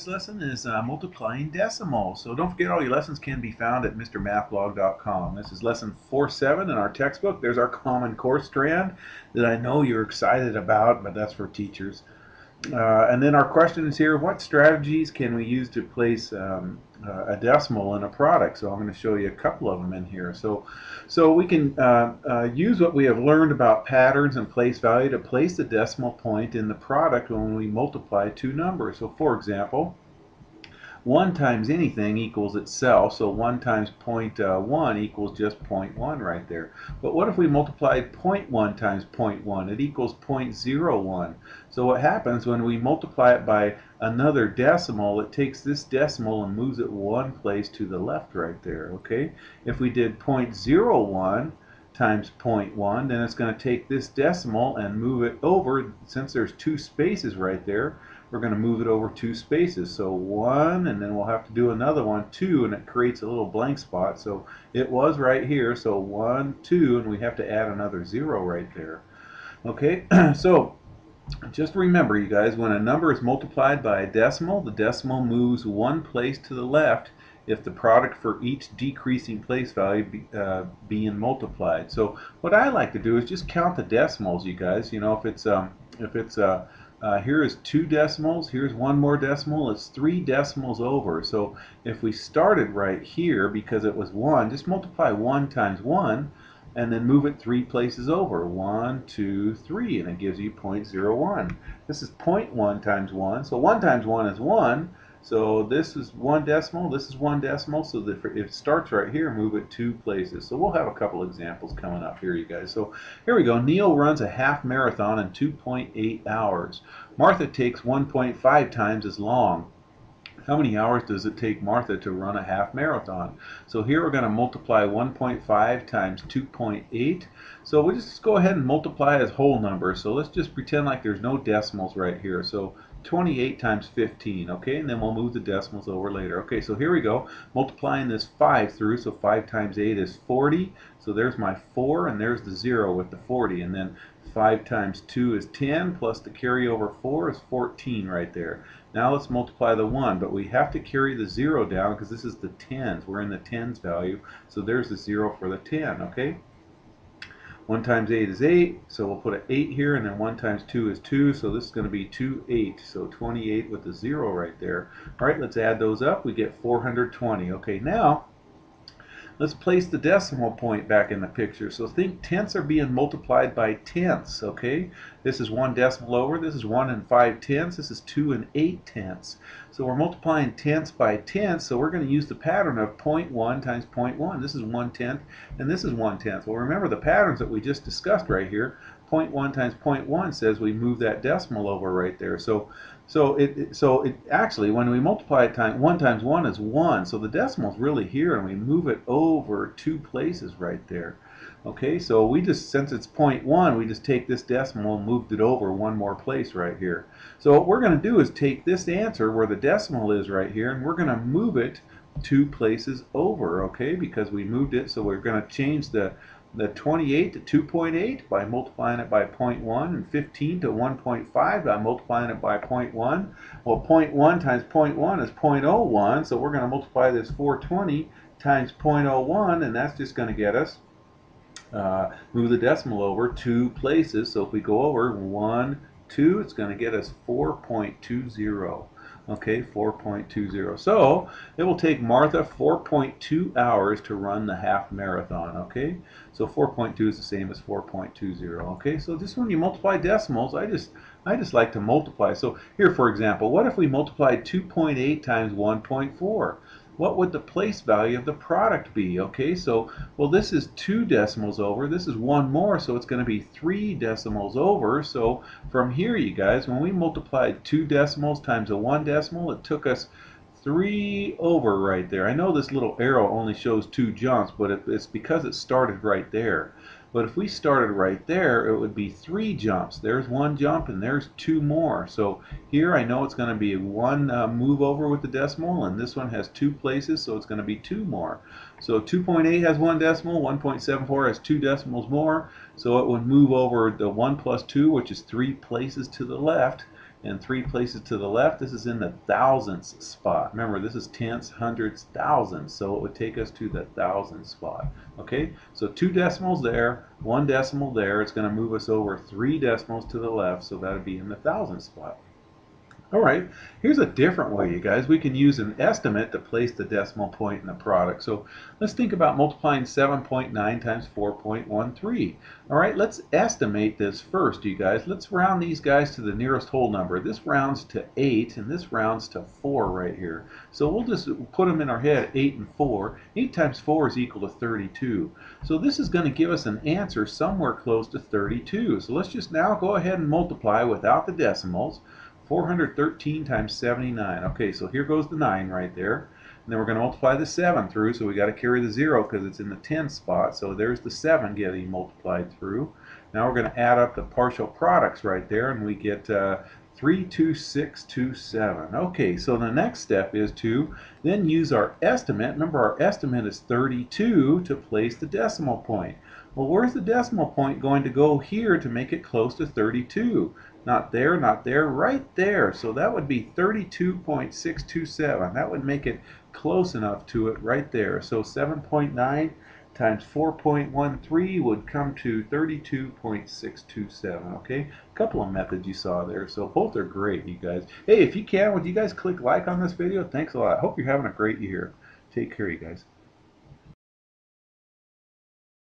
This lesson is uh, multiplying decimals. So don't forget all your lessons can be found at MrMathBlog.com. This is lesson 4-7 in our textbook. There's our common core strand that I know you're excited about, but that's for teachers. Uh, and then our question is here, what strategies can we use to place um, uh, a decimal in a product? So I'm going to show you a couple of them in here. So, so we can uh, uh, use what we have learned about patterns and place value to place the decimal point in the product when we multiply two numbers. So for example, 1 times anything equals itself, so 1 times 0.1 uh, equals just 0.1 right there. But what if we multiply 0.1 times 0.1? It equals 0.01. So what happens when we multiply it by another decimal, it takes this decimal and moves it one place to the left right there, okay? If we did 0.01 times 0.1, then it's going to take this decimal and move it over, since there's two spaces right there, we're going to move it over two spaces. So one, and then we'll have to do another one, two, and it creates a little blank spot. So it was right here, so one, two, and we have to add another zero right there. Okay, so just remember, you guys, when a number is multiplied by a decimal, the decimal moves one place to the left if the product for each decreasing place value be, uh, being multiplied. So what I like to do is just count the decimals, you guys. You know, if it's um, if it's uh, uh, here is two decimals, here's one more decimal, it's three decimals over. So if we started right here because it was 1, just multiply 1 times 1 and then move it three places over. 1, 2, 3, and it gives you 0.01. This is 0.1 times 1, so 1 times 1 is 1, so this is one decimal, this is one decimal, so that if it starts right here, move it two places. So we'll have a couple examples coming up here, you guys. So here we go. Neil runs a half marathon in 2.8 hours. Martha takes 1.5 times as long. How many hours does it take Martha to run a half marathon? So here we're going to multiply 1.5 times 2.8. So we'll just go ahead and multiply as whole numbers. So let's just pretend like there's no decimals right here. So 28 times 15, okay? And then we'll move the decimals over later. Okay, so here we go. Multiplying this 5 through, so 5 times 8 is 40. So there's my 4, and there's the 0 with the 40. And then 5 times 2 is 10, plus the carryover 4 is 14 right there. Now let's multiply the 1, but we have to carry the 0 down because this is the tens. We're in the tens value, so there's the 0 for the 10, okay? 1 times 8 is 8, so we'll put an 8 here, and then 1 times 2 is 2, so this is going to be 2, 8, so 28 with a 0 right there. All right, let's add those up. We get 420. Okay, now Let's place the decimal point back in the picture. So think tenths are being multiplied by tenths, okay? This is one decimal over, this is one and five tenths, this is two and eight tenths. So we're multiplying tenths by tenths, so we're going to use the pattern of 0.1 times 0.1. This is one tenth, and this is one tenth. Well, remember the patterns that we just discussed right here. 0.1 times 0.1 says we move that decimal over right there. So so it so it actually when we multiply it time one times one is one. So the decimal is really here, and we move it over two places right there. Okay, so we just since it's 0.1, we just take this decimal and moved it over one more place right here. So what we're going to do is take this answer where the decimal is right here, and we're going to move it two places over. Okay, because we moved it, so we're going to change the the 28 to 2.8 by multiplying it by 0.1 and 15 to 1.5 by multiplying it by 0.1. Well, 0.1 times 0.1 is 0.01, so we're going to multiply this 420 times 0.01, and that's just going to get us, uh, move the decimal over two places. So if we go over 1, 2, it's going to get us 4.20. Okay, 4.20. So it will take Martha 4.2 hours to run the half marathon. Okay, so 4.2 is the same as 4.20. Okay, so just when you multiply decimals, I just I just like to multiply. So here, for example, what if we multiplied 2.8 times 1.4? What would the place value of the product be? Okay, so, well, this is two decimals over. This is one more, so it's going to be three decimals over. So from here, you guys, when we multiplied two decimals times a one decimal, it took us three over right there. I know this little arrow only shows two jumps, but it's because it started right there. But if we started right there, it would be three jumps. There's one jump and there's two more. So here I know it's going to be one uh, move over with the decimal, and this one has two places, so it's going to be two more. So 2.8 has one decimal, 1.74 has two decimals more, so it would move over the 1 plus 2, which is three places to the left, and three places to the left, this is in the thousandths spot. Remember, this is tenths, hundreds, thousands, so it would take us to the thousand spot. Okay, so two decimals there, one decimal there. It's going to move us over three decimals to the left, so that would be in the thousand spot. All right, here's a different way, you guys. We can use an estimate to place the decimal point in the product. So let's think about multiplying 7.9 times 4.13. All right, let's estimate this first, you guys. Let's round these guys to the nearest whole number. This rounds to 8, and this rounds to 4 right here. So we'll just put them in our head, 8 and 4. 8 times 4 is equal to 32. So this is going to give us an answer somewhere close to 32. So let's just now go ahead and multiply without the decimals. 413 times 79. Okay, so here goes the 9 right there. And then we're going to multiply the 7 through, so we got to carry the 0 because it's in the 10 spot. So there's the 7 getting multiplied through. Now we're going to add up the partial products right there, and we get uh, 32627. Okay, so the next step is to then use our estimate. Remember, our estimate is 32 to place the decimal point. Well, where's the decimal point going to go here to make it close to 32? Not there, not there, right there. So that would be 32.627. That would make it close enough to it right there. So 7.9 times 4.13 would come to 32.627 okay? A couple of methods you saw there. So both are great you guys. Hey if you can would you guys click like on this video? Thanks a lot. Hope you're having a great year. Take care you guys